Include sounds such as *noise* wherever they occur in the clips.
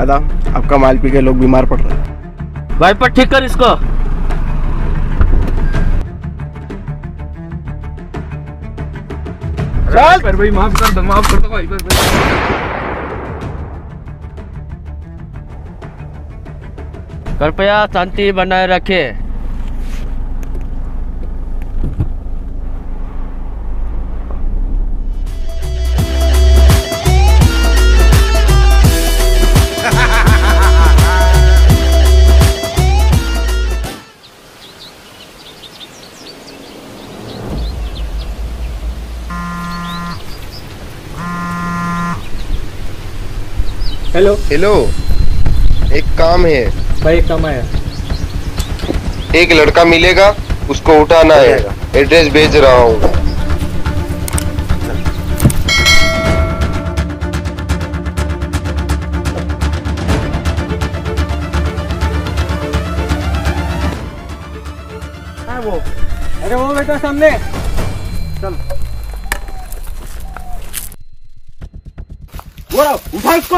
दादा आपका माल पी के लोग बीमार पड़ रहे हैं। वाइपर ठीक कर इसको। पर भाई माफ़ कर दो माफ़ कर दो भाई। कृपया शांति बनाए रखे। हेलो हेलो एक काम है। भाई कम आया। एक लड़का मिलेगा उसको उठाना है। एड्रेस भेज रहा हूँ। वो। अरे वो बेटा सामने। चल। रहो, उठा इसको।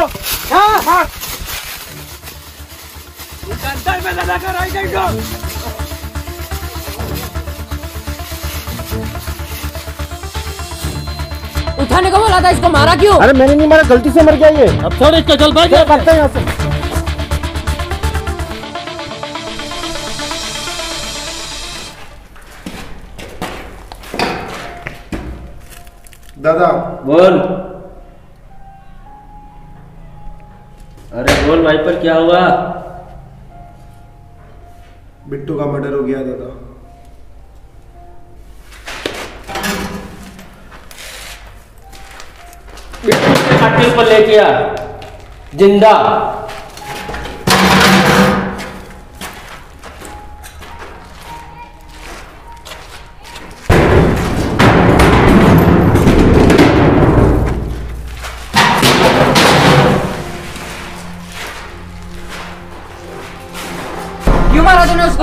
हाँ हाँ। उठाने को बोला था इसको मारा क्यों? अरे मैंने नहीं मारा गलती से मर गया ये। अब छोड़ इसको चल भाग चल भागते हैं। यहाँ से। दादा बोल। अरे बोल वाइपर क्या हुआ? बिट्टू का मर्डर हो गया दादा बिट्टू काटिल पर ले आ ज़िंदा।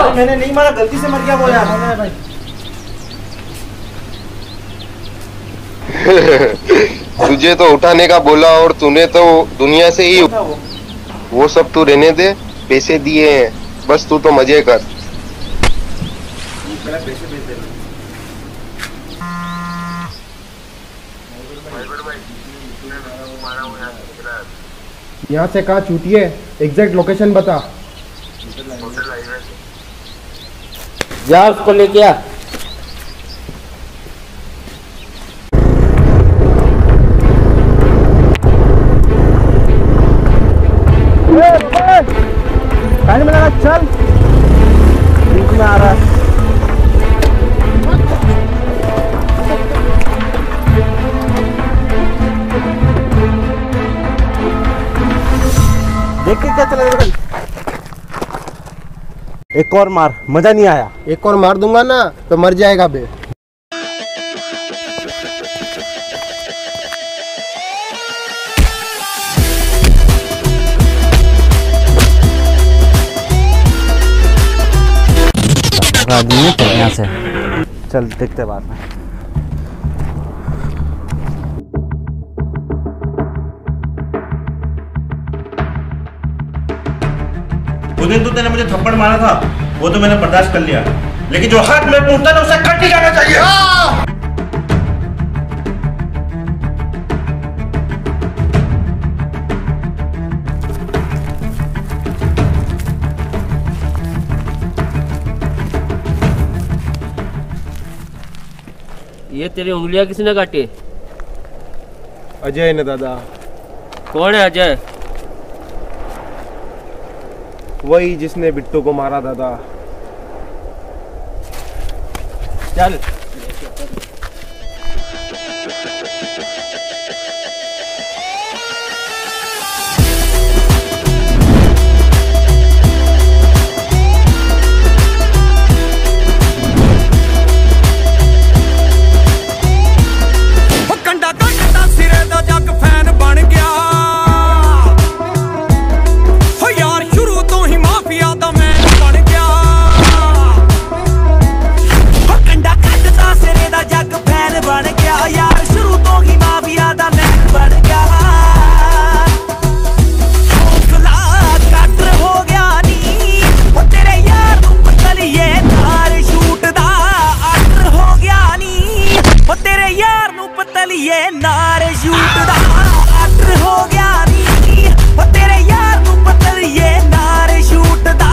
उसको मैंने नहीं मारा गलती से मर गया वो यार। *laughs* तुझे तो उठाने का बोला और तूने तो दुनिया से ही वो। सब तू रहने दे पैसे दिए हैं। बस तू तो मज़े कर। यहाँ से कहाँ चूतिए एग्जैक्ट लोकेशन बता। जा उसको लेके आ। चल। में आ रहा है। देख के क्या चला एक और मार मज़ा नहीं आया। एक और मार दूँगा ना तो मर जाएगा बे। आदमी चल से। चल देखते बाद में। उस दिन तो तेने मुझे थप्पड़ मारा था वो तो मैंने बर्दाश्त कर लिया। लेकिन जो हाथ में पूछता ना उसे कट ही जाना चाहिए। ये तेरी उंगलियाँ किसने काटी? अजय ने दादा। कौन है अजय? वही जिसने बिट्टू को मारा दादा। चल। ਬਦਲੀਏ ਨਾਰ ਸ਼ੂਟ ਦਾ ਆਰਡਰ ਹੋ ਗਿਆ ਨੀ ਉਹ ਤੇਰੇ ਯਾਰ ਨੂੰ ਬਦਲੀਏ ਨਾਰ ਸ਼ੂਟ ਦਾ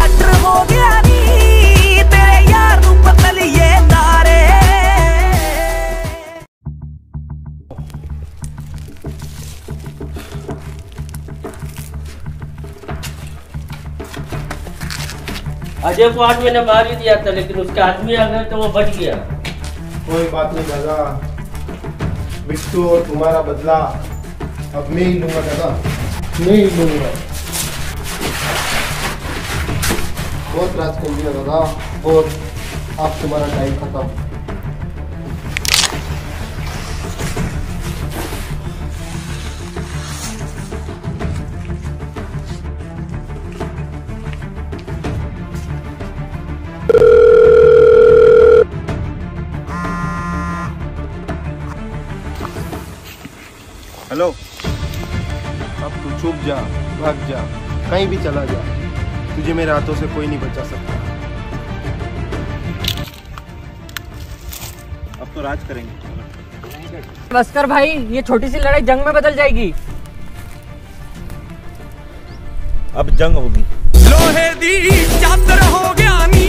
ਆਰਡਰ ਹੋ ਗਿਆ ਨੀ ਤੇਰੇ ਯਾਰ ਨੂੰ ਬਦਲੀਏ ਨਾਰੇ अजय को आज मैंने मार ही दिया था लेकिन उसके आदमी आ गए तो वो बच गया कोई बात नहीं दादा बिट्टू और तुम्हारा बदला अब मैं ही लूँगा दादा। मैं ही लूँगा। बहुत रात कर दिया दादा। और अब तुम्हारा टाइम खत्म। हेलो। अब तू छुप जा भाग जा कहीं भी चला जा। तुझे मेरे हाथों से कोई नहीं बचा सकता। अब तो राज करेंगे। बस्कर भाई ये छोटी सी लड़ाई जंग में बदल जाएगी। अब जंग होगी। लोहे दी चादर हो गया नी